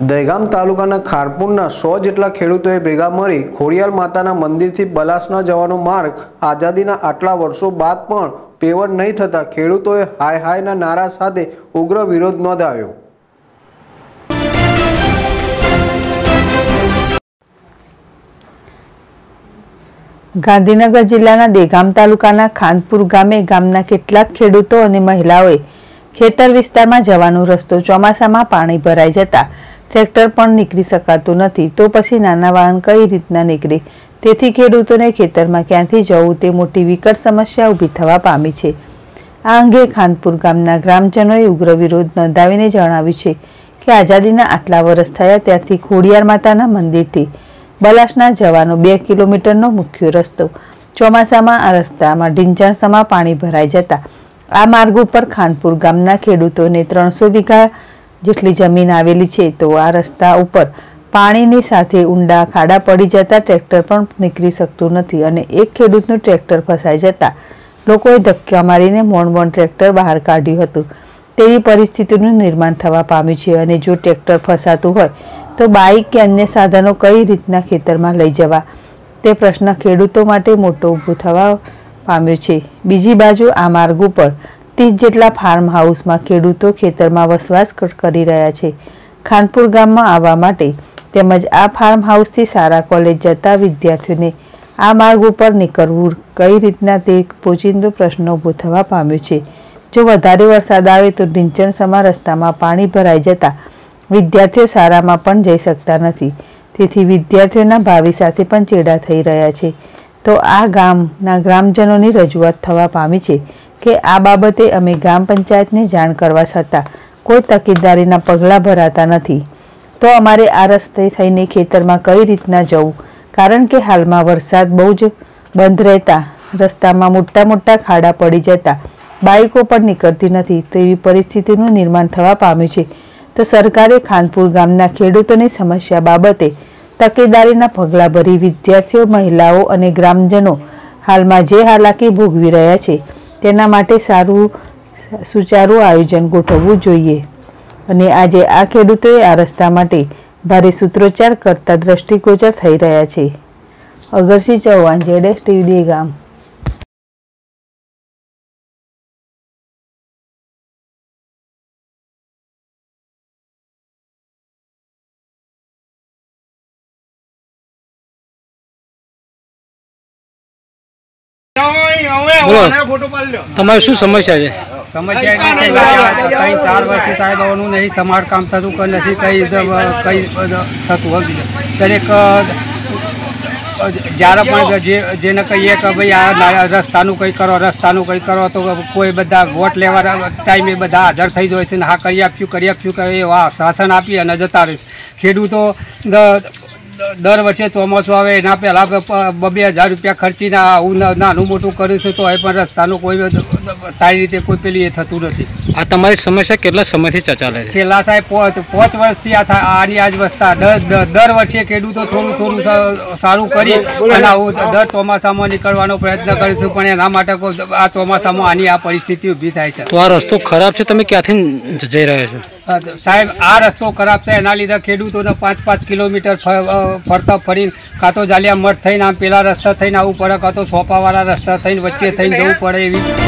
દહેગામ તાલુકાના ખારપુરના સો જેટલા ખેડૂતોએ ભેગા મળી ખોડિયાર માતાના મંદિરથી બલાસના જવાનો માર્ગ આઝાદીના આટલા વર્ષો બાદ પણ પેવર નહીં થતાં ખેડૂતોએ હાય હાયના નારા સાથે ઉગ્ર વિરોધ નોંધાવ્યો. ગાંધીનગર જિલ્લાના દેગામ તાલુકાના ખાનપુર ગામે ગામના કેટલાક ખેડૂતો અને મહિલાઓએ ખેતર વિસ્તારમાં જવાનો રસ્તો ચોમાસામાં પાણી ભરાઈ જતા ટ્રેક્ટર પણ નીકળી શકાતું નથી. તો પછી નાના વાહન કઈ રીતના નીકળે? તેથી ખેડૂતોને ખેતરમાં ક્યાંથી જવું તે મોટી વિકટ સમસ્યા ઊભી થવા પામી છે. આ અંગે ખાનપુર ગામના ગ્રામજનોએ ઉગ્ર વિરોધ નોંધાવીને જણાવ્યું છે કે આઝાદીના આટલા વર્ષ થયા ત્યારથી ખોડિયાર માતાના મંદિરથી બલાસના જવાનો બે કિલોમીટરનો મુખ્ય રસ્તો. ચોમાસામાં આ રસ્તામાં ઢીંચાણસામાં પાણી ભરાઈ જતા આ માર્ગ ઉપર ખાનપુર ગામના ખેડૂતોને ત્રણસો વીઘા જેટલી જમીન આવેલી છે તો આ રસ્તા ઉપર પાણીની સાથે ઊંડા ખાડા પડી જતા ટ્રેક્ટર પણ નીકળી શકતું નથી અને એક ખેડૂતનું ટ્રેક્ટર ફસાઈ જતા લોકોએ ધક્કા મારીને મોણ મોણ ટ્રેક્ટર બહાર કાઢ્યું હતું. તેવી પરિસ્થિતિનું નિર્માણ થવા પામ્યું છે અને જો ટ્રેક્ટર ફસાતું હોય તો બાઇક કે અન્ય સાધનો કઈ રીતના ખેતરમાં લઈ જવા? તે પ્રશ્ન ખેડૂતો માટે મોટો ઊભો થવા પામ્યો છે. બીજી બાજુ આ માર્ગ ઉપર ત્રીસ જેટલા ફાર્મ હાઉસમાં ખેડૂતો ખેતરમાં વસવાટ કરી રહ્યા છે. ખાનપુર ગામમાં આવવા માટે તેમજ આ ફાર્મ હાઉસથી સારા કોલેજ જતા વિદ્યાર્થીઓને આ માર્ગ ઉપર નીકળવું કઈ રીતના તે પોચિંદો પ્રશ્ન ઊભો થવા પામ્યો છે. જો વધારે વરસાદ આવે તો ઢીંચણસમા રસ્તામાં પાણી ભરાઈ જતા વિદ્યાર્થીઓ શાળામાં પણ જઈ શકતા નથી. તેથી વિદ્યાર્થીઓના ભાવિ સાથે પણ ચેડા થઈ રહ્યા છે. તો આ ગામના ગ્રામજનોની રજૂઆત થવા પામી છે. કે આ બાબતે અમે ગ્રામ પંચાયતને જાણ કરવા છતાં કોઈ તકેદારીના પગલાં ભરાતા નથી. તો અમારે આ રસ્તે થઈને ખેતરમાં કઈ રીતના જવું? કારણ કે હાલમાં વરસાદ બહુ જ બંધ રહેતા, રસ્તામાં મોટા મોટા ખાડા પડી જતા બાઇકો પણ નીકળતી નથી તેવી પરિસ્થિતિનું નિર્માણ થવા પામ્યું છે. તો સરકારે ખાનપુર ગામના ખેડૂતોની સમસ્યા બાબતે તકેદારીના પગલાં ભરી વિદ્યાર્થીઓ, મહિલાઓ અને ગ્રામજનો હાલમાં જે હાલાકી ભોગવી રહ્યા છે તેના માટે સારું સુચારું આયોજન ગોઠવવું જોઈએ. અને આજે આ ખેડૂતોએ આ રસ્તા માટે ભારે સૂત્રોચ્ચાર કરતા દ્રષ્ટિગોચર થઈ રહ્યા છે. અગરસિંહ ચૌહાણ, જેડેશ ટીવી, ગામ. બોલો તમારે શું સમસ્યા છે? સમસ્યા એટલે કે આ ત્રણ ચાર વર્ષથી સાહેબોનું નહીં સમારકામ થતું કે નથી કઈ કઈ થતું હતું દરેક જ્યારે પણ જે જેને કહીએ કે ભાઈ આ રસ્તાનું કંઈ કરો રસ્તાનું કંઈ કરો તો કોઈ બધા વોટ લેવા ટાઈમે બધા હાજર થઈ જાય છે ને હા કરી આપ્યું કરી આપશું કરે એવા શાસન આપી અને જતા રહીશ. ખેડૂતો દર વર્ષે ચોમાસું આવે એના પહેલાં બબે હજાર રૂપિયા ખર્ચીને આવું નાનું મોટું કર્યું છે તો એ પણ રસ્તાનું કોઈ સારી રીતે કોઈ પેલી એ થતું નથી. આ તમારી સમસ્યા કેટલા સમયથી ચચાલે છે? છેલ્લા સાહેબ પાંચ પાંચ વર્ષથી આ આની આજ વસ્તા. દર વર્ષે ખેડૂતો થોડું થોડું સારું કરી અને આવું દર ચોમાસામાં નીકળવાનો પ્રયત્ન કરીશું પણ એના માટે આ ચોમાસામાં આની આ પરિસ્થિતિ ઊભી થાય છે. તો આ રસ્તો ખરાબ છે તમે ક્યાંથી જઈ રહ્યા છો? સાહેબ, આ રસ્તો ખરાબ છે એના લીધે ખેડૂતોને પાંચ પાંચ કિલોમીટર ફરતા ફરીને કાં તો જાલિયા મઠ થઈને, આમ પેલા રસ્તા થઈને આવવું પડે, કાં તો સોપાવાળા રસ્તા થઈને વચ્ચે થઈને જવું પડે એવી